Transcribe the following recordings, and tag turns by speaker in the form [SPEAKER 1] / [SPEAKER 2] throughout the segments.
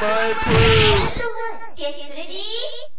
[SPEAKER 1] my.
[SPEAKER 2] Get ready.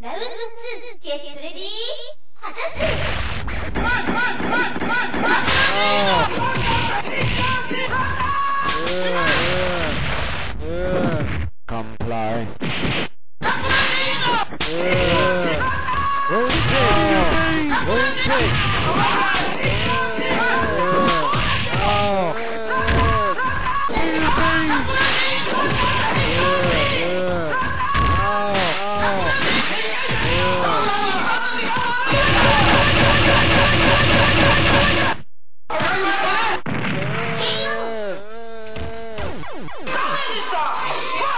[SPEAKER 2] Round two, get ready. Oh. Uh, uh, uh.
[SPEAKER 1] Comply. Rotate! Rotate! dancer